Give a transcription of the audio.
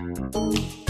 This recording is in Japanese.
うん。